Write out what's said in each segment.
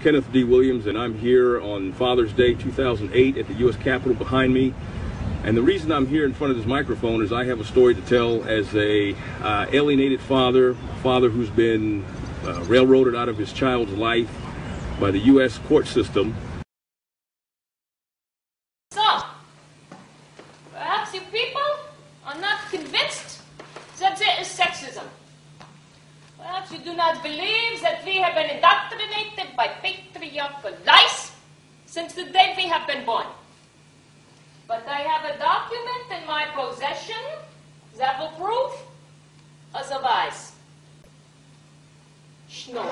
Kenneth D. Williams, and I'm here on Father's Day 2008 at the U.S. Capitol behind me. And the reason I'm here in front of this microphone is I have a story to tell as a uh, alienated father, a father who's been uh, railroaded out of his child's life by the U.S. court system. So, perhaps you people are not convinced that there is sexism. Perhaps you do not believe that we have been indoctrinated by patriarchal lies since the day we have been born. But I have a document in my possession that will prove otherwise. Schno.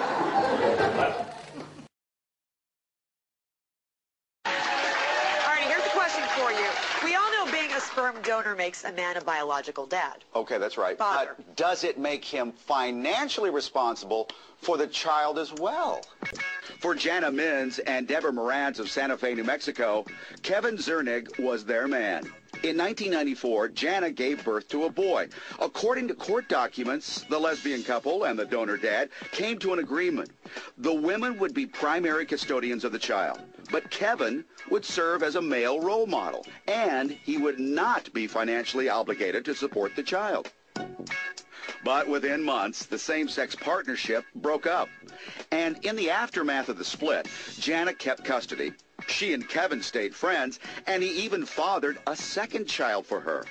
Arnie, here's a question for you. We all know being a sperm donor makes a man a biological dad. Okay, that's right. Father. But does it make him financially responsible for the child as well? For Jana Mins and Deborah Morantz of Santa Fe, New Mexico, Kevin Zernig was their man. In 1994, Jana gave birth to a boy. According to court documents, the lesbian couple and the donor dad came to an agreement. The women would be primary custodians of the child, but Kevin would serve as a male role model, and he would not be financially obligated to support the child. But within months, the same-sex partnership broke up. And in the aftermath of the split, Jana kept custody. She and Kevin stayed friends, and he even fathered a second child for her.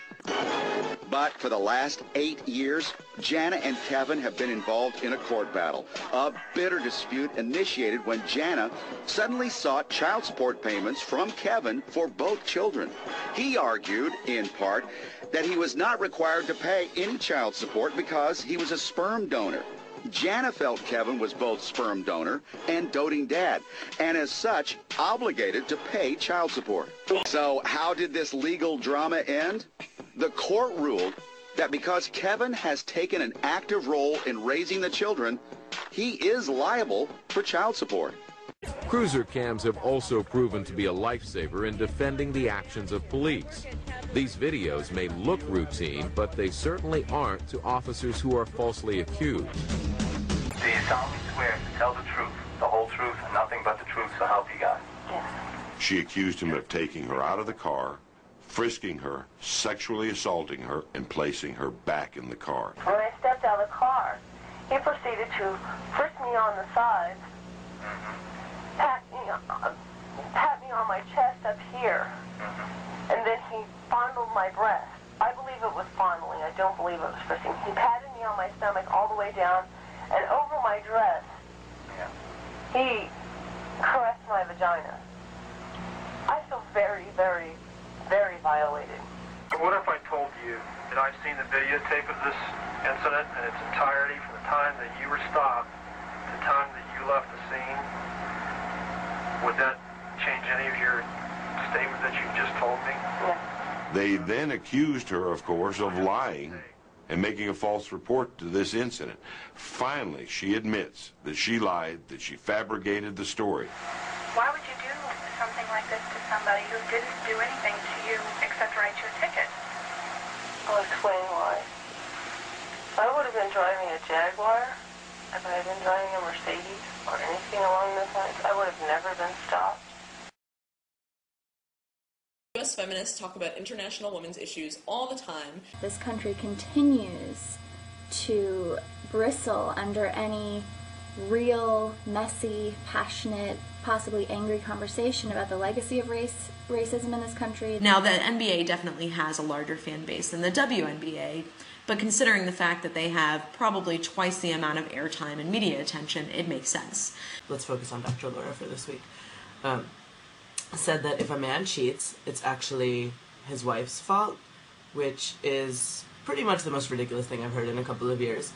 But for the last eight years, Jana and Kevin have been involved in a court battle. A bitter dispute initiated when Jana suddenly sought child support payments from Kevin for both children. He argued, in part, that he was not required to pay any child support because he was a sperm donor. Jana felt Kevin was both sperm donor and doting dad, and as such, obligated to pay child support. So how did this legal drama end? The court ruled that because Kevin has taken an active role in raising the children, he is liable for child support. Cruiser cams have also proven to be a lifesaver in defending the actions of police. These videos may look routine, but they certainly aren't to officers who are falsely accused. Do you solemnly swear to tell the truth, the whole truth, and nothing but the truth, so help you God? She accused him of taking her out of the car, frisking her, sexually assaulting her, and placing her back in the car. When I stepped out of the car, he proceeded to frisk me on the sides, pat me, uh, pat me on my chest up here, and then he fondled my breast. I believe it was fondling. I don't believe it was frisking. He patted me on my stomach all the way down, and over my dress, he caressed my vagina. I feel very, very, very violated. What if I told you that I've seen the videotape of this incident in its entirety from the time that you were stopped to the time that you left the scene? Would that change any of your statement that you just told me? They then accused her, of course, of lying and making a false report to this incident. Finally, she admits that she lied, that she fabricated the story. Why would you do something like this to somebody who didn't do anything to you except write your ticket? I'll explain why. I would have been driving a Jaguar if I had been driving a Mercedes or anything along those lines. I would have never been stopped. U.S. feminists talk about international women's issues all the time. This country continues to bristle under any real, messy, passionate, possibly angry conversation about the legacy of race racism in this country. Now, the NBA definitely has a larger fan base than the WNBA, but considering the fact that they have probably twice the amount of airtime and media attention, it makes sense. Let's focus on Dr. Laura for this week. Um, said that if a man cheats, it's actually his wife's fault, which is pretty much the most ridiculous thing I've heard in a couple of years.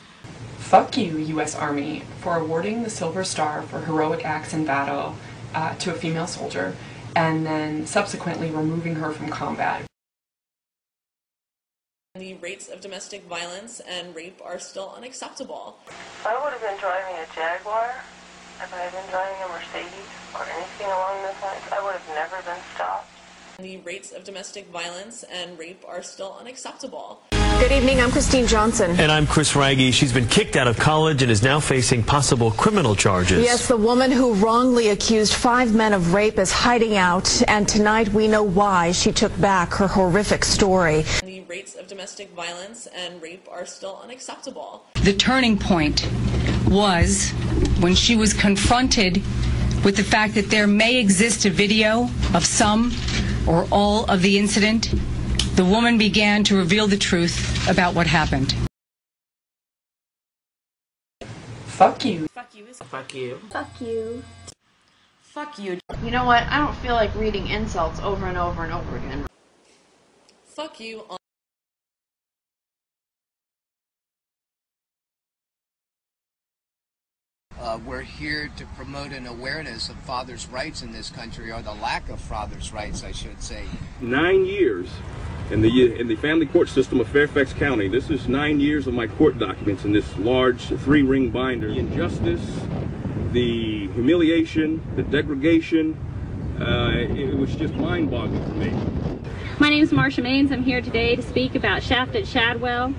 Fuck you, U.S. Army, for awarding the Silver Star for heroic acts in battle uh, to a female soldier and then subsequently removing her from combat. The rates of domestic violence and rape are still unacceptable. I would have been driving a Jaguar if I had been driving a Mercedes or anything along those lines. I would have never been stopped. The rates of domestic violence and rape are still unacceptable. Good evening. I'm Christine Johnson. And I'm Chris Raggy. She's been kicked out of college and is now facing possible criminal charges. Yes, the woman who wrongly accused five men of rape is hiding out, and tonight we know why she took back her horrific story. The rates of domestic violence and rape are still unacceptable. The turning point was when she was confronted with the fact that there may exist a video of some or all of the incident. The woman began to reveal the truth about what happened. Fuck you. Fuck you. Fuck you. Fuck you. Fuck you. You know what? I don't feel like reading insults over and over and over again. Fuck you on Uh, we're here to promote an awareness of fathers' rights in this country, or the lack of fathers' rights, I should say. Nine years in the in the family court system of Fairfax County. This is nine years of my court documents in this large three-ring binder. The injustice, the humiliation, the degradation. Uh, it was just mind-boggling for me. My name is Marsha Maines. I'm here today to speak about Shafted Shadwell,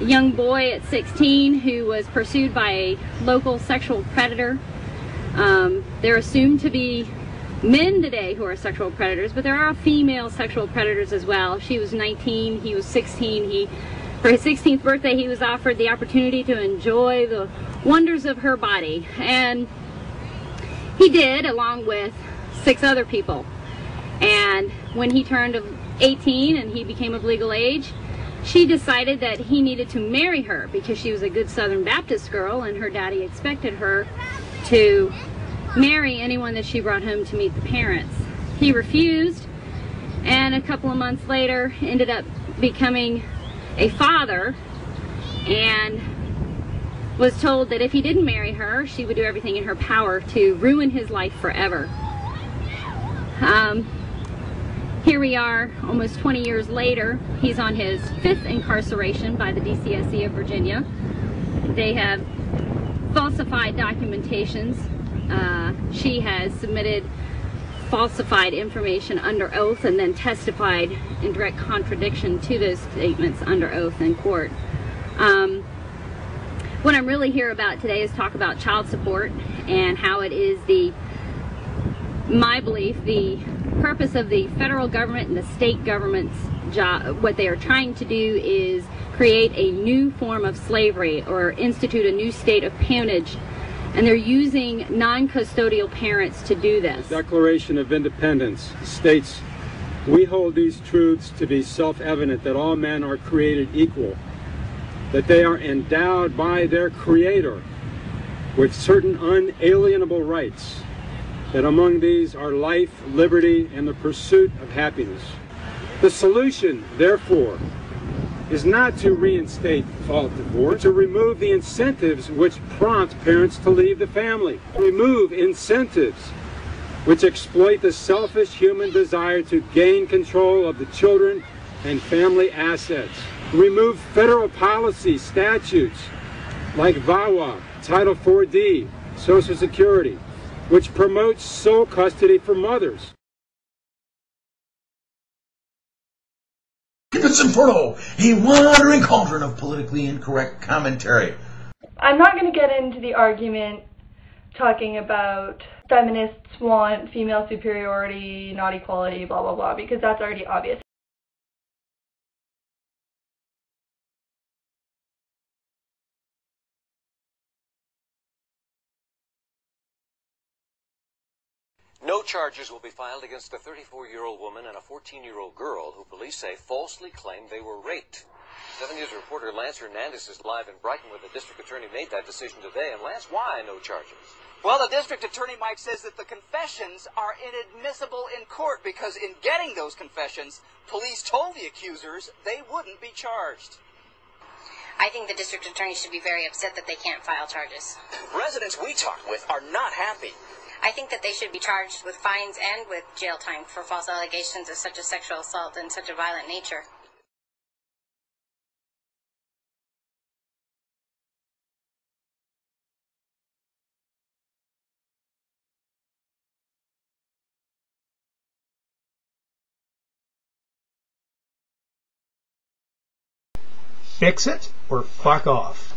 a young boy at 16 who was pursued by a local sexual predator. Um, they're assumed to be men today who are sexual predators, but there are female sexual predators as well. She was 19, he was 16. He, for his 16th birthday, he was offered the opportunity to enjoy the wonders of her body, and he did, along with six other people. And when he turned 18 and he became of legal age, she decided that he needed to marry her because she was a good Southern Baptist girl and her daddy expected her to marry anyone that she brought home to meet the parents. He refused and a couple of months later ended up becoming a father and was told that if he didn't marry her, she would do everything in her power to ruin his life forever. Um, here we are almost 20 years later. He's on his fifth incarceration by the DCSE of Virginia. They have falsified documentations. Uh, she has submitted falsified information under oath and then testified in direct contradiction to those statements under oath in court. Um, what I'm really here about today is talk about child support and how it is the my belief, the purpose of the federal government and the state government's job, what they are trying to do is create a new form of slavery or institute a new state of peonage. And they're using non-custodial parents to do this. The Declaration of Independence states, we hold these truths to be self-evident that all men are created equal, that they are endowed by their Creator with certain unalienable rights, that among these are life, liberty, and the pursuit of happiness. The solution, therefore, is not to reinstate fault divorce, to remove the incentives which prompt parents to leave the family. Remove incentives which exploit the selfish human desire to gain control of the children and family assets. Remove federal policy statutes like VAWA, Title 4D, Social Security, which promotes sole custody for mothers. It's Inferno, a wandering cauldron of politically incorrect commentary. I'm not going to get into the argument talking about feminists want female superiority, not equality, blah, blah, blah, because that's already obvious. No charges will be filed against the 34-year-old woman and a 14-year-old girl who police say falsely claimed they were raped. 7 News reporter Lance Hernandez is live in Brighton where the district attorney made that decision today. And Lance, why no charges? Well, the district attorney, Mike, says that the confessions are inadmissible in court because in getting those confessions, police told the accusers they wouldn't be charged. I think the district attorney should be very upset that they can't file charges. Residents we talked with are not happy. I think that they should be charged with fines and with jail time for false allegations of such a sexual assault and such a violent nature. Fix it or fuck off.